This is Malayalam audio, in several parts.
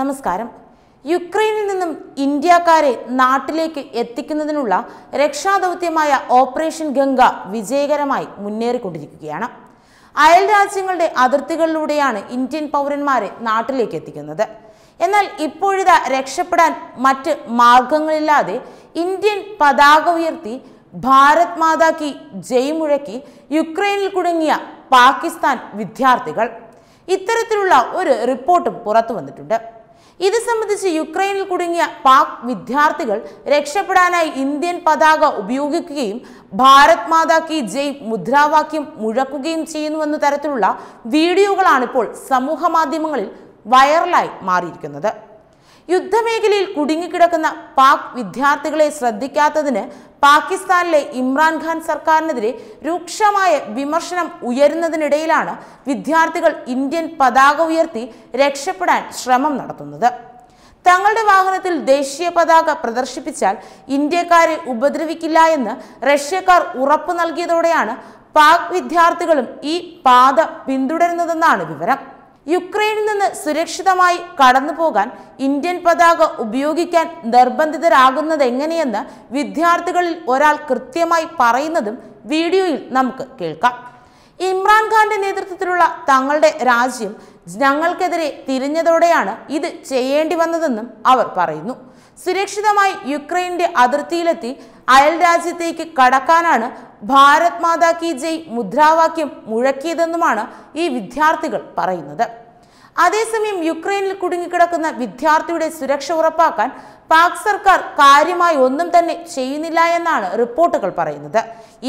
നമസ്കാരം. യുക്രൈനിൽ നിന്നും ഇന്ത്യക്കാരെ നാട്ടിലേക്ക് എത്തിക്കുന്നതിനുള്ള രക്ഷാദൗത്യമായ ഓപ്പറേഷൻ ഗംഗ വിജയകരമായി മുന്നേറിക്കൊണ്ടിരിക്കുകയാണ്. അയൽ രാജ്യങ്ങളുടെ അതിർത്തികളിലൂടെയാണ് ഇന്ത്യൻ പൗരന്മാരെ നാട്ടിലേക്ക് എത്തിക്കുന്നത്. എന്നാൽ ഇപ്പോഴിതാ രക്ഷപ്പെടാൻ മറ്റ് മാർഗങ്ങളില്ലാതെ ഇന്ത്യൻ പതാക ഉയർത്തി ഭാരത് മാതാക്കി കി ജയ് മുഴക്കി യുക്രൈനിൽ കുടുങ്ങിയ പാകിസ്ഥാൻ വിദ്യാർത്ഥികൾ. ഇത്തരത്തിലുള്ള ഒരു റിപ്പോർട്ടും പുറത്തു വന്നിട്ടുണ്ട് ഇത് സംബന്ധിച്ച് യുക്രൈനിൽ കുടുങ്ങിയ പാക് വിദ്യാർത്ഥികൾ രക്ഷപ്പെടാനായി ഇന്ത്യൻ പതാക ഉപയോഗിക്കുകയും ഭാരത് മാതാ കി ജയ് മുദ്രാവാക്യം മുഴക്കുകയും ചെയ്യുന്നുവെന്ന തരത്തിലുള്ള വീഡിയോകളാണ് ഇപ്പോൾ സമൂഹ മാധ്യമങ്ങളിൽ വൈറലായി മാറിയിരിക്കുന്നത്. യുദ്ധമേഖലയിൽ കുടുങ്ങിക്കിടക്കുന്ന പാക് വിദ്യാർത്ഥികളെ ശ്രദ്ധിക്കാത്തതിന് പാകിസ്ഥാനിലെ ഇമ്രാൻഖാൻ സർക്കാരിനെതിരെ രൂക്ഷമായ വിമർശനം ഉയരുന്നതിനിടയിലാണ് വിദ്യാർത്ഥികൾ ഇന്ത്യൻ പതാക ഉയർത്തി രക്ഷപ്പെടാൻ ശ്രമം നടത്തുന്നത്. തങ്ങളുടെ വാഹനത്തിൽ ദേശീയ പതാക പ്രദർശിപ്പിച്ചാൽ ഇന്ത്യക്കാരെ ഉപദ്രവിക്കില്ല എന്ന് റഷ്യക്കാർ ഉറപ്പു നൽകിയതോടെയാണ് പാക് വിദ്യാർത്ഥികളും ഈ പാത പിന്തുടരുന്നതെന്നാണ് വിവരം. യുക്രൈനിൽ നിന്ന് സുരക്ഷിതമായി കടന്നു പോകാൻ ഇന്ത്യൻ പതാക ഉപയോഗിക്കാൻ നിർബന്ധിതരാകുന്നത് എങ്ങനെയെന്ന് വിദ്യാർത്ഥികളിൽ ഒരാൾ കൃത്യമായി പറയുന്നതും വീഡിയോയിൽ നമുക്ക് കേൾക്കാം. ഇമ്രാൻഖാന്റെ നേതൃത്വത്തിലുള്ള തങ്ങളുടെ രാജ്യം ഞങ്ങൾക്കെതിരെ തിരിഞ്ഞതോടെയാണ് ഇത് ചെയ്യേണ്ടി വന്നതെന്നും അവർ പറയുന്നു. സുരക്ഷിതമായി യുക്രൈന്റെ അതിർത്തിയിലെത്തി അയൽ രാജ്യത്തേക്ക് കടക്കാനാണ് ഭാരത് മാതാ കി ജയ് മുദ്രാവാക്യം മുഴക്കിയതെന്നുമാണ് ഈ വിദ്യാർത്ഥികൾ പറയുന്നത്. അതേസമയം യുക്രൈനിൽ കുടുങ്ങിക്കിടക്കുന്ന വിദ്യാർത്ഥിയുടെ സുരക്ഷ ഉറപ്പാക്കാൻ പാക് സർക്കാർ കാര്യമായി ഒന്നും തന്നെ ചെയ്യുന്നില്ല എന്നാണ് റിപ്പോർട്ടുകൾ പറയുന്നത്.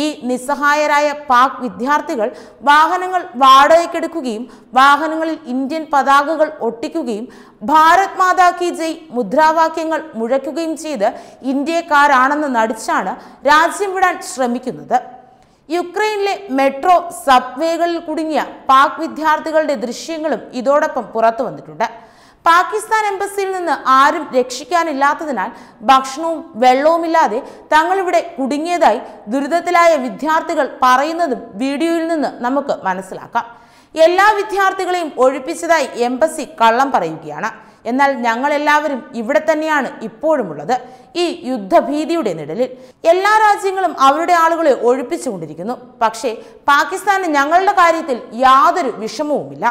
ഈ നിസ്സഹായരായ പാക് വിദ്യാർത്ഥികൾ വാഹനങ്ങൾ വാടകയ്ക്കെടുക്കുകയും വാഹനങ്ങളിൽ ഇന്ത്യൻ പതാകകൾ ഒട്ടിക്കുകയും ഭാരത് മാതാ കി ജയ് മുദ്രാവാക്യങ്ങൾ മുഴക്കുകയും ചെയ്ത് ഇന്ത്യക്കാരാണെന്ന് നടിച്ചാണ് രാജ്യം വിടാൻ ശ്രമിക്കുന്നത്. യുക്രൈനിലെ മെട്രോ സബ്വേകളിൽ കുടുങ്ങിയ പാക് വിദ്യാർത്ഥികളുടെ ദൃശ്യങ്ങളും ഇതോടൊപ്പം പുറത്തു വന്നിട്ടുണ്ട്. പാകിസ്ഥാൻ എംബസിയിൽ നിന്ന് ആരും രക്ഷിക്കാനില്ലാത്തതിനാൽ ഭക്ഷണവും വെള്ളവുമില്ലാതെ തങ്ങളിവിടെ കുടുങ്ങിയതായി ദുരിതത്തിലായ വിദ്യാർത്ഥികൾ പറയുന്നതും വീഡിയോയിൽ നിന്ന് നമുക്ക് മനസ്സിലാക്കാം. എല്ലാ വിദ്യാർത്ഥികളെയും ഒഴിപ്പിച്ചതായി എംബസി കള്ളം പറയുകയാണ്. എന്നാൽ ഞങ്ങളെല്ലാവരും ഇവിടെ തന്നെയാണ് ഇപ്പോഴുമുള്ളത്. ഈ യുദ്ധഭീതിയുടെ നിഴലിൽ എല്ലാ രാജ്യങ്ങളും അവരുടെ ആളുകളെ ഒഴിപ്പിച്ചുകൊണ്ടിരിക്കുന്നു പക്ഷേ പാകിസ്ഥാന് ഞങ്ങളുടെ കാര്യത്തിൽ യാതൊരു വിഷമവുമില്ല.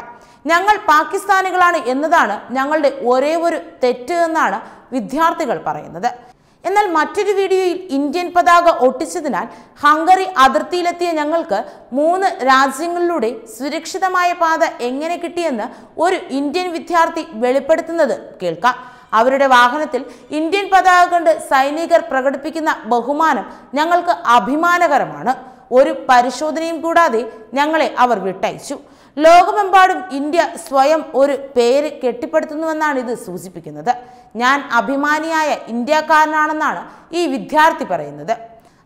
ഞങ്ങൾ പാകിസ്ഥാനികളാണ് എന്നതാണ് ഞങ്ങളുടെ ഒരേ ഒരു തെറ്റ് എന്നാണ് വിദ്യാർത്ഥികൾ പറയുന്നത്. എന്നാൽ മറ്റൊരു വീഡിയോയിൽ ഇന്ത്യൻ പതാക ഒട്ടിച്ചതിനാൽ ഹംഗറി അതിർത്തിയിലെത്തിയ ഞങ്ങൾക്ക് മൂന്ന് രാജ്യങ്ങളിലൂടെ സുരക്ഷിതമായ പാത എങ്ങനെ കിട്ടിയെന്ന് ഒരു ഇന്ത്യൻ വിദ്യാർത്ഥി വെളിപ്പെടുത്തുന്നത് കേൾക്കാം. അവരുടെ വാഹനത്തിൽ ഇന്ത്യൻ പതാക കണ്ട് സൈനികർ പ്രകടിപ്പിക്കുന്ന ബഹുമാനം ഞങ്ങൾക്ക് അഭിമാനകരമാണ്. ഒരു പരിശോധനയും കൂടാതെ ഞങ്ങളെ അവർ വിട്ടയച്ചു. ലോകമെമ്പാടും ഇന്ത്യ സ്വയം ഒരു പേര് കെട്ടിപ്പടുത്തുന്നുവെന്നാണ് ഇത് സൂചിപ്പിക്കുന്നത്. ഞാൻ അഭിമാനിയായ ഇന്ത്യക്കാരനാണെന്നാണ് ഈ വിദ്യാർത്ഥി പറയുന്നത്.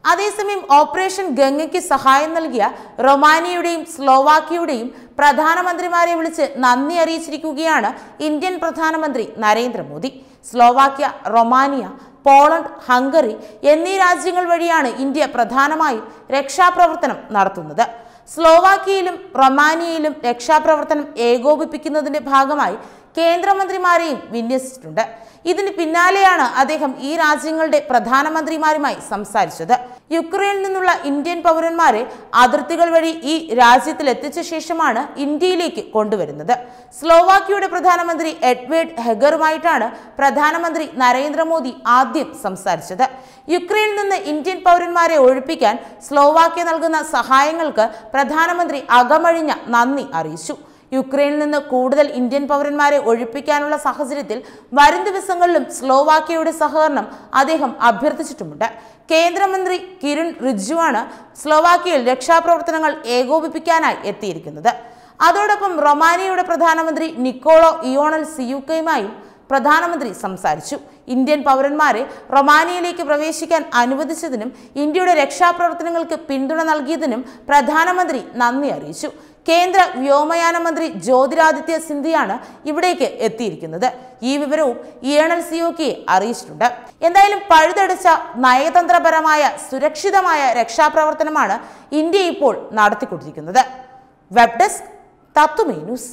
അതേസമയം ഓപ്പറേഷൻ ഗംഗയ്ക്ക് സഹായം നൽകിയ റൊമാനിയയുടെയും സ്ലോവാക്കിയുടെയും പ്രധാനമന്ത്രിമാരെ വിളിച്ച് നന്ദി അറിയിച്ചിരിക്കുകയാണ് ഇന്ത്യൻ പ്രധാനമന്ത്രി Narendra Modi. Slovakia Romania Poland Hungary എന്നീ രാജ്യങ്ങൾ വഴിയാണ് ഇന്ത്യ പ്രധാനമായും രക്ഷാപ്രവർത്തനം നടത്തുന്നത്. സ്ലോവാക്കിയയിലും റൊമാനിയയിലും രക്ഷാപ്രവർത്തനം ഏകോപിപ്പിക്കുന്നതിന്റെ ഭാഗമായി കേന്ദ്രമന്ത്രിമാരെയും വിന്യസിച്ചിട്ടുണ്ട്. ഇതിന് പിന്നാലെയാണ് അദ്ദേഹം ഈ രാജ്യങ്ങളുടെ പ്രധാനമന്ത്രിമാരുമായി സംസാരിച്ചത്. യുക്രൈനിൽ നിന്നുള്ള ഇന്ത്യൻ പൗരന്മാരെ അതിർത്തികൾ വഴി ഈ രാജ്യത്തിൽ എത്തിച്ച ശേഷമാണ് ഇന്ത്യയിലേക്ക് കൊണ്ടുവരുന്നത്. സ്ലോവാക്കിയയുടെ പ്രധാനമന്ത്രി എഡ്വേർഡ് ഹെഗറുമായിട്ടാണ് പ്രധാനമന്ത്രി നരേന്ദ്രമോദി ആദ്യം സംസാരിച്ചത്. യുക്രൈനിൽ നിന്ന് ഇന്ത്യൻ പൗരന്മാരെ ഒഴിപ്പിക്കാൻ സ്ലോവാക്യ നൽകുന്ന സഹായങ്ങൾക്ക് പ്രധാനമന്ത്രി അകമഴിഞ്ഞ നന്ദി അറിയിച്ചു. യുക്രൈനിൽ നിന്ന് കൂടുതൽ ഇന്ത്യൻ പൗരന്മാരെ ഒഴിപ്പിക്കാനുള്ള സാഹചര്യത്തിൽ വരും ദിവസങ്ങളിലും സ്ലോവാക്യയുടെ സഹകരണം അദ്ദേഹം അഭ്യർത്ഥിച്ചിട്ടുമുണ്ട്. കേന്ദ്രമന്ത്രി കിരൺ റിജ്ജുവാണ് സ്ലോവാക്യയിൽ രക്ഷാപ്രവർത്തനങ്ങൾ ഏകോപിപ്പിക്കാനായി എത്തിയിരിക്കുന്നത്. അതോടൊപ്പം റൊമാനിയയുടെ പ്രധാനമന്ത്രി നിക്കോളോ ഇയോണൽ സിയുക്കയുമായും പ്രധാനമന്ത്രി സംസാരിച്ചു. ഇന്ത്യൻ പൗരന്മാരെ റൊമാനിയയിലേക്ക് പ്രവേശിക്കാൻ അനുവദിച്ചതിനും ഇന്ത്യയുടെ രക്ഷാപ്രവർത്തനങ്ങൾക്ക് പിന്തുണ നൽകിയതിനും പ്രധാനമന്ത്രി നന്ദി അറിയിച്ചു. കേന്ദ്ര വ്യോമയാന മന്ത്രി ജ്യോതിരാദിത്യ സിന്ധിയാണ് ഇവിടേക്ക് എത്തിയിരിക്കുന്നത്. ഈ വിവരവും ഇയണൽ സിയോക്കിയെ അറിയിച്ചിട്ടുണ്ട്. എന്തായാലും പഴുതടിച്ച നയതന്ത്രപരമായ സുരക്ഷിതമായ രക്ഷാപ്രവർത്തനമാണ് ഇന്ത്യ ഇപ്പോൾ നടത്തിക്കൊണ്ടിരിക്കുന്നത്. വെബ് ഡെസ്ക് തത്തുമേ ന്യൂസ്.